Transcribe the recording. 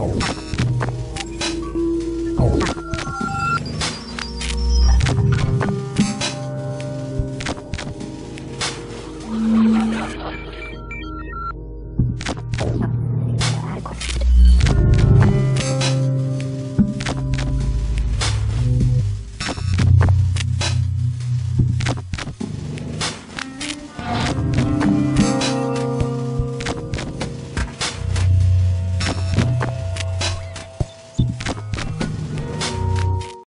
Oh.